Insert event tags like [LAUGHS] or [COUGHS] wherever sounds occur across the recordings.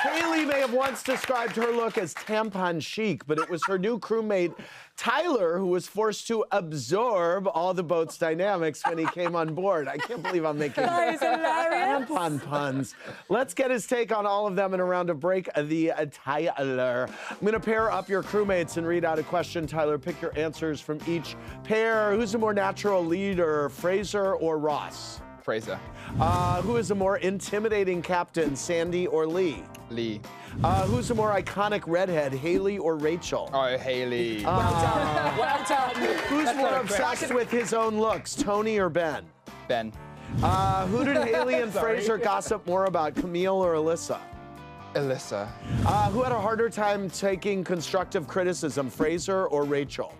Hayley may have once described her look as tampon chic, but it was her new crewmate, Tyler, who was forced to absorb all the boat's dynamics when he came on board. I can't believe I'm making tampon puns. Let's get his take on all of them in a round of break the uh, Tyler. I'm going to pair up your crewmates and read out a question. Tyler, pick your answers from each pair. Who's a more natural leader, Fraser or Ross? Fraser. Uh, who is a more intimidating captain, Sandy or Lee? Lee. Uh, who's a more iconic redhead, Hayley or Rachel? Oh, Hayley. Uh, Well done. who's more obsessed with his own looks, Tony or Ben? ben. Uh, who did [LAUGHS] Hayley and Fraser gossip more about, Camille or Alissa? Alissa. Uh, who had a harder time taking constructive criticism, Fraser or Rachel?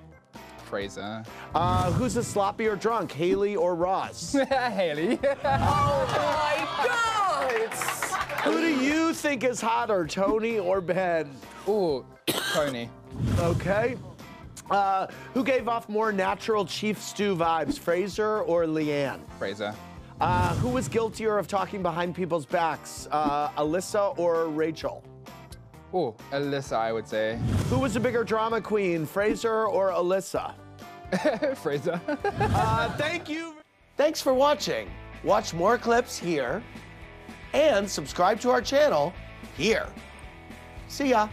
Fraser. Uh, who's a or drunk, Hayley or Ross? [LAUGHS] Hayley. [LAUGHS] Oh my God! Who do you think is hotter, Tony or Ben? Ooh, [COUGHS] Tony. Okay. Uh, who gave off more natural Chief Stew vibes, Fraser or Leanne? Fraser. Uh, who was guiltier of talking behind people's backs, uh, Alissa or Rachel? Ooh, Alissa, I would say. Who was a bigger drama queen, Fraser or Alissa? [LAUGHS] Fraser. Uh, thank you. Thanks for watching. Watch more clips here and subscribe to our channel here. See ya.